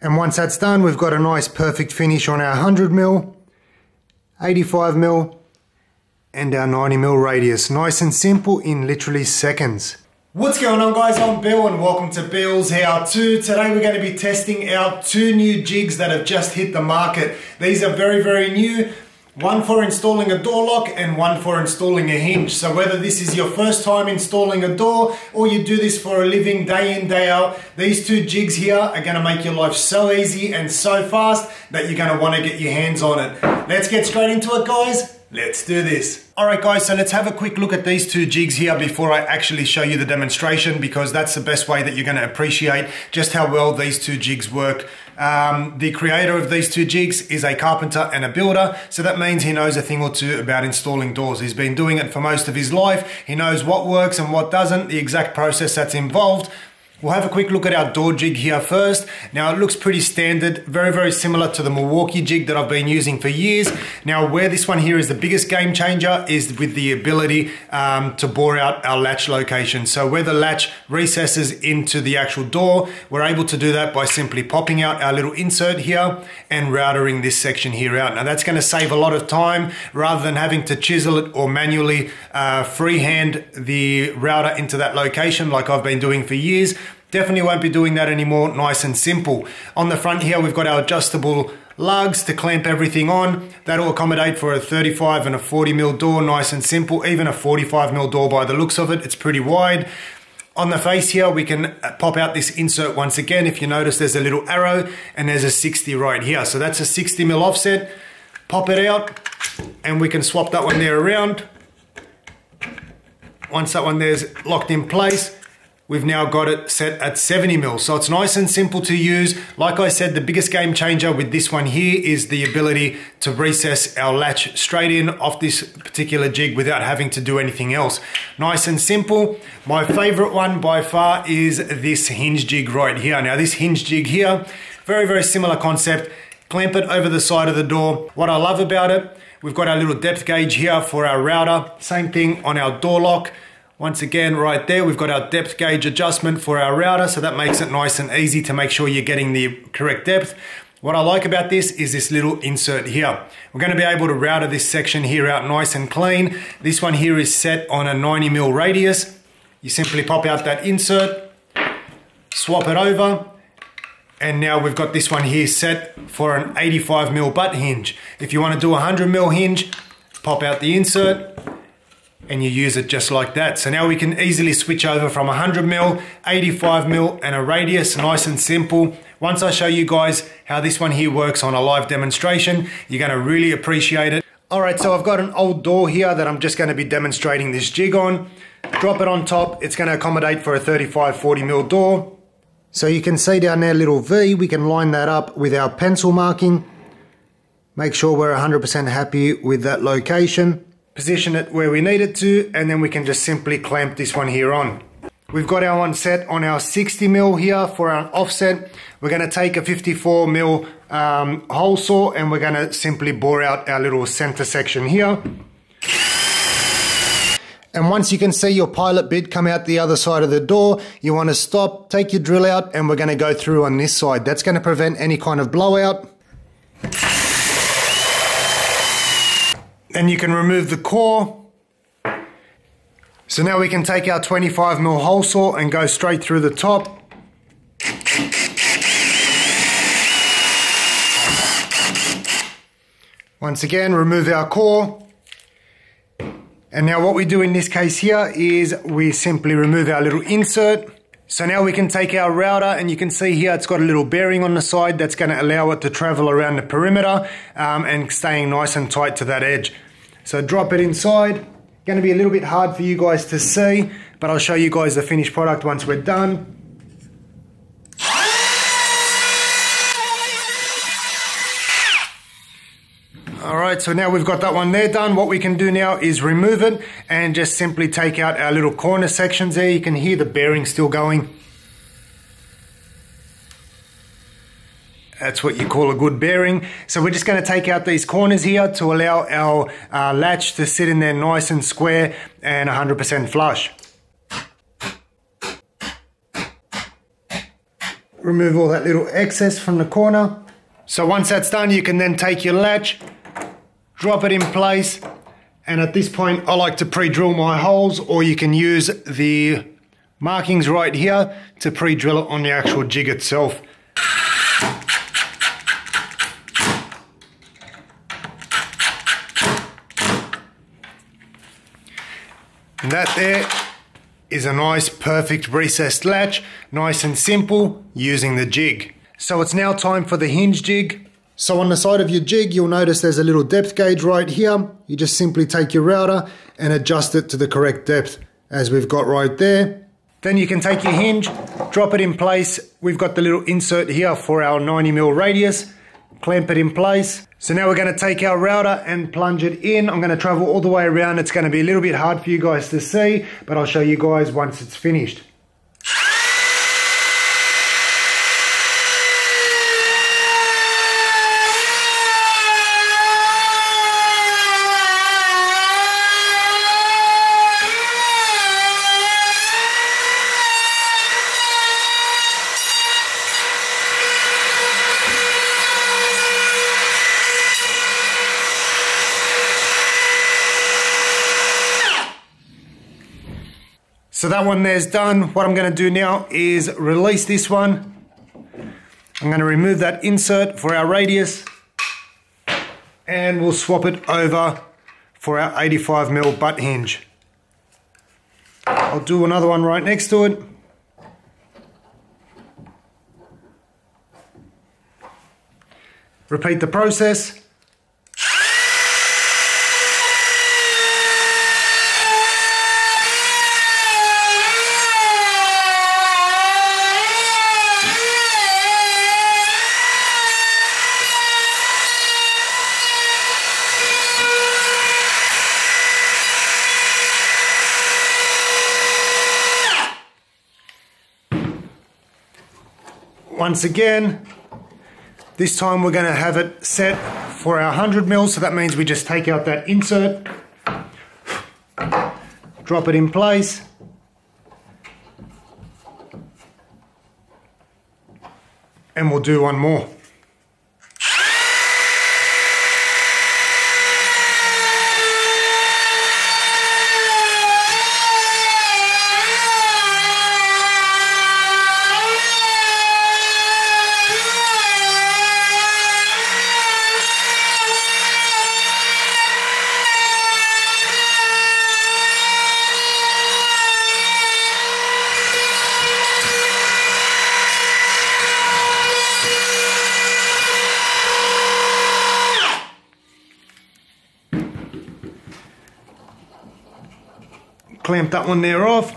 And once that's done, we've got a nice perfect finish on our 100 mil, 85 mil, and our 90 mil radius. Nice and simple in literally seconds. What's going on guys, I'm Bill and welcome to Bill's How To. Today we're going to be testing out two new jigs that have just hit the market. These are very, very new. One for installing a door lock and one for installing a hinge. So whether this is your first time installing a door or you do this for a living day in, day out, these two jigs here are gonna make your life so easy and so fast that you're gonna wanna get your hands on it. Let's get straight into it guys. Let's do this. All right guys, so let's have a quick look at these two jigs here before I actually show you the demonstration because that's the best way that you're gonna appreciate just how well these two jigs work. Um, the creator of these two jigs is a carpenter and a builder, so that means he knows a thing or two about installing doors. He's been doing it for most of his life. He knows what works and what doesn't, the exact process that's involved. We'll have a quick look at our door jig here first. Now it looks pretty standard, very, very similar to the Milwaukee jig that I've been using for years. Now where this one here is the biggest game changer is with the ability um, to bore out our latch location. So where the latch recesses into the actual door, we're able to do that by simply popping out our little insert here and routering this section here out. Now that's gonna save a lot of time rather than having to chisel it or manually uh, freehand the router into that location like I've been doing for years. Definitely won't be doing that anymore, nice and simple. On the front here, we've got our adjustable lugs to clamp everything on. That'll accommodate for a 35 and a 40 mil door, nice and simple. Even a 45 mil door by the looks of it, it's pretty wide. On the face here, we can uh, pop out this insert once again. If you notice, there's a little arrow and there's a 60 right here. So that's a 60 mil offset. Pop it out and we can swap that one there around. Once that one there's locked in place, we've now got it set at 70 mil. So it's nice and simple to use. Like I said, the biggest game changer with this one here is the ability to recess our latch straight in off this particular jig without having to do anything else. Nice and simple. My favorite one by far is this hinge jig right here. Now this hinge jig here, very, very similar concept. Clamp it over the side of the door. What I love about it, we've got our little depth gauge here for our router. Same thing on our door lock. Once again, right there, we've got our depth gauge adjustment for our router, so that makes it nice and easy to make sure you're getting the correct depth. What I like about this is this little insert here. We're going to be able to router this section here out nice and clean. This one here is set on a 90 mil radius. You simply pop out that insert, swap it over, and now we've got this one here set for an 85 mil butt hinge. If you want to do a 100 mil hinge, pop out the insert, and you use it just like that. So now we can easily switch over from 100 mil, 85 mil and a radius, nice and simple. Once I show you guys how this one here works on a live demonstration, you're gonna really appreciate it. All right, so I've got an old door here that I'm just gonna be demonstrating this jig on. Drop it on top, it's gonna accommodate for a 35, 40 mil door. So you can see down there little V, we can line that up with our pencil marking. Make sure we're 100% happy with that location position it where we need it to, and then we can just simply clamp this one here on. We've got our one set on our 60 mil here for our offset. We're gonna take a 54 mil um, hole saw and we're gonna simply bore out our little center section here. And once you can see your pilot bit come out the other side of the door, you wanna stop, take your drill out, and we're gonna go through on this side. That's gonna prevent any kind of blowout. And you can remove the core. So now we can take our 25 mil hole saw and go straight through the top. Once again, remove our core. And now what we do in this case here is we simply remove our little insert. So now we can take our router and you can see here it's got a little bearing on the side that's going to allow it to travel around the perimeter um, and staying nice and tight to that edge. So drop it inside. Going to be a little bit hard for you guys to see, but I'll show you guys the finished product once we're done. Alright, so now we've got that one there done. What we can do now is remove it and just simply take out our little corner sections there. You can hear the bearing still going. That's what you call a good bearing. So we're just going to take out these corners here to allow our uh, latch to sit in there nice and square and 100% flush. remove all that little excess from the corner. So once that's done, you can then take your latch, drop it in place, and at this point, I like to pre-drill my holes, or you can use the markings right here to pre-drill it on the actual jig itself. And that there is a nice perfect recessed latch, nice and simple using the jig. So it's now time for the hinge jig. So on the side of your jig, you'll notice there's a little depth gauge right here. You just simply take your router and adjust it to the correct depth as we've got right there. Then you can take your hinge, drop it in place. We've got the little insert here for our 90 mil radius. Clamp it in place. So now we're going to take our router and plunge it in. I'm going to travel all the way around. It's going to be a little bit hard for you guys to see, but I'll show you guys once it's finished. So that one there's done. What I'm going to do now is release this one. I'm going to remove that insert for our radius and we'll swap it over for our 85mm butt hinge. I'll do another one right next to it. Repeat the process. Once again, this time we're going to have it set for our 100 mil, so that means we just take out that insert, drop it in place, and we'll do one more. Clamp that one there off.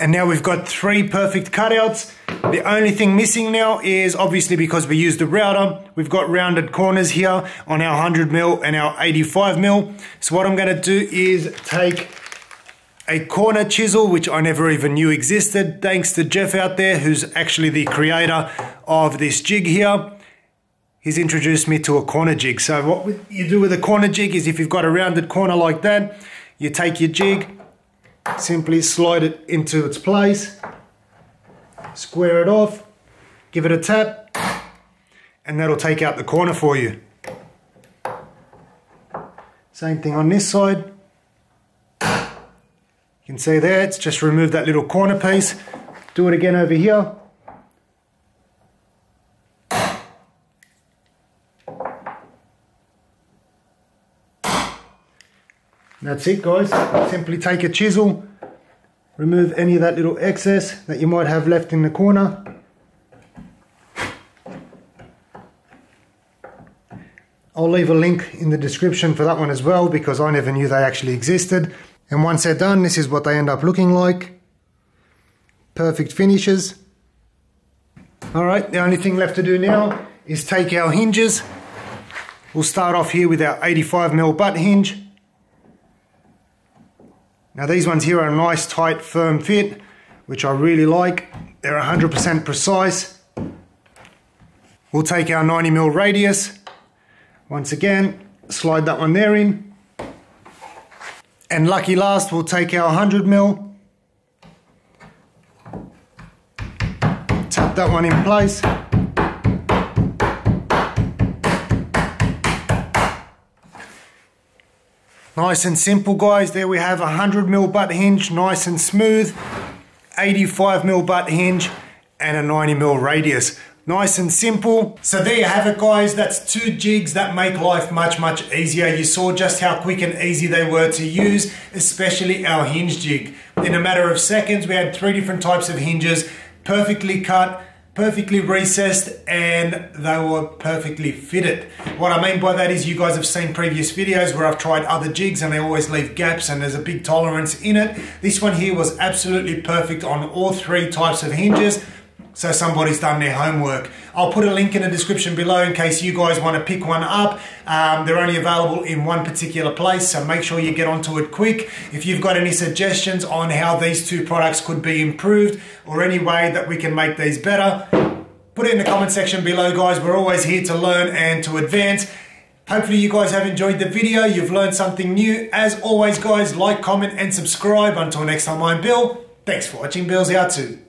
And now we've got three perfect cutouts. The only thing missing now is obviously because we used the router, we've got rounded corners here on our 100 mil and our 85 mil. So what I'm gonna do is take a corner chisel, which I never even knew existed, thanks to Jeff out there, who's actually the creator of this jig here he's introduced me to a corner jig. So what you do with a corner jig is if you've got a rounded corner like that, you take your jig, simply slide it into its place, square it off, give it a tap, and that'll take out the corner for you. Same thing on this side. You can see there, it's just removed that little corner piece. Do it again over here. That's it guys. Simply take a chisel, remove any of that little excess that you might have left in the corner. I'll leave a link in the description for that one as well because I never knew they actually existed. And once they're done, this is what they end up looking like. Perfect finishes. Alright, the only thing left to do now is take our hinges. We'll start off here with our 85mm butt hinge. Now these ones here are a nice tight firm fit which I really like. They're 100% precise. We'll take our 90mm radius. Once again, slide that one there in. And lucky last, we'll take our 100mm. Tap that one in place. Nice and simple guys, there we have a 100 mil butt hinge, nice and smooth, 85 mil butt hinge and a 90 mil radius. Nice and simple. So there you have it guys, that's two jigs that make life much, much easier. You saw just how quick and easy they were to use, especially our hinge jig. In a matter of seconds, we had three different types of hinges, perfectly cut, perfectly recessed and they were perfectly fitted. What I mean by that is you guys have seen previous videos where I've tried other jigs and they always leave gaps and there's a big tolerance in it. This one here was absolutely perfect on all three types of hinges. So somebody's done their homework. I'll put a link in the description below in case you guys want to pick one up. Um, they're only available in one particular place, so make sure you get onto it quick. If you've got any suggestions on how these two products could be improved or any way that we can make these better, put it in the comment section below, guys. We're always here to learn and to advance. Hopefully you guys have enjoyed the video. You've learned something new. As always, guys, like, comment, and subscribe. Until next time, I'm Bill. Thanks for watching Bill's How To.